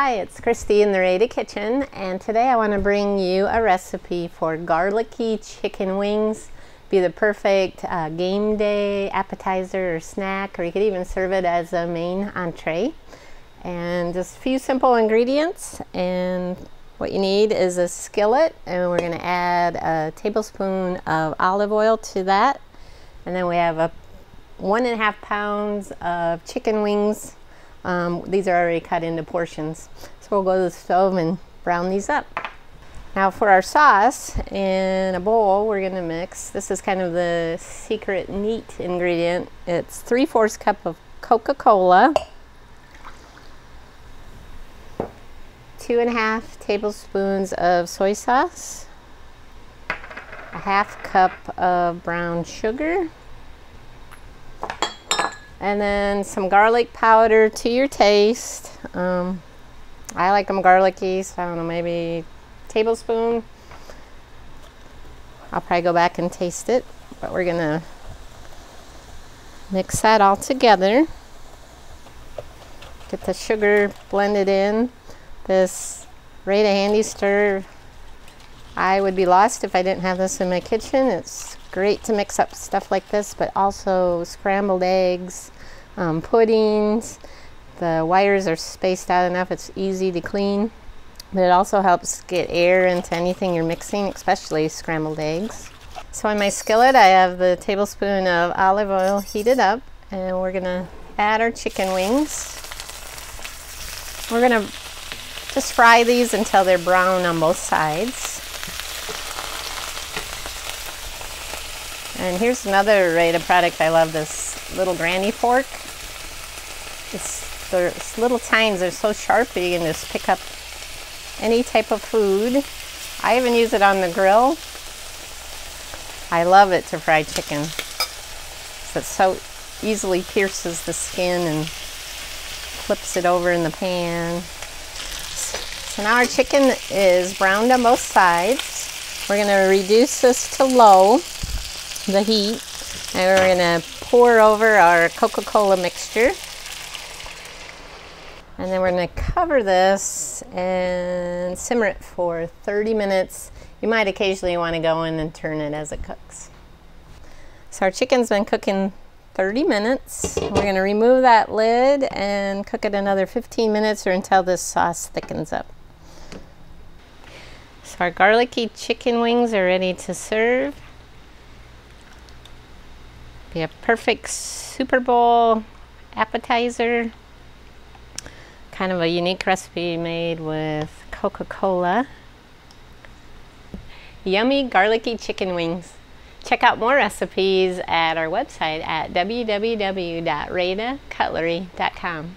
Hi, it's Kristy in the Rada Kitchen, and today I want to bring you a recipe for garlicky chicken wings. Be the perfect uh, game day appetizer or snack, or you could even serve it as a main entree. And just a few simple ingredients, and what you need is a skillet, and we're going to add a tablespoon of olive oil to that. And then we have a one and a half pounds of chicken wings um, these are already cut into portions. So we'll go to the stove and brown these up. Now for our sauce, in a bowl we're going to mix, this is kind of the secret neat ingredient. It's 3 fourths cup of Coca-Cola, two and a half tablespoons of soy sauce, a half cup of brown sugar, and then some garlic powder to your taste. Um, I like them garlicky, so I don't know, maybe tablespoon. I'll probably go back and taste it, but we're gonna mix that all together. Get the sugar blended in. This Rada Handy Stir, I would be lost if I didn't have this in my kitchen. It's great to mix up stuff like this, but also scrambled eggs, um, puddings. The wires are spaced out enough, it's easy to clean. But it also helps get air into anything you're mixing, especially scrambled eggs. So in my skillet, I have the tablespoon of olive oil heated up, and we're gonna add our chicken wings. We're gonna just fry these until they're brown on both sides. And here's another Rada product I love, this little granny fork. It's, little tines are so sharp that you can just pick up any type of food. I even use it on the grill. I love it to fry chicken. It so easily pierces the skin and flips it over in the pan. So now our chicken is browned on both sides. We're going to reduce this to low the heat. And we're going to pour over our Coca-Cola mixture. And then we're going to cover this and simmer it for 30 minutes. You might occasionally want to go in and turn it as it cooks. So our chicken's been cooking 30 minutes. We're going to remove that lid and cook it another 15 minutes or until this sauce thickens up. So our garlicky chicken wings are ready to serve. Be a perfect Super Bowl appetizer. Kind of a unique recipe made with Coca-Cola. Yummy garlicky chicken wings. Check out more recipes at our website at www.radacutlery.com.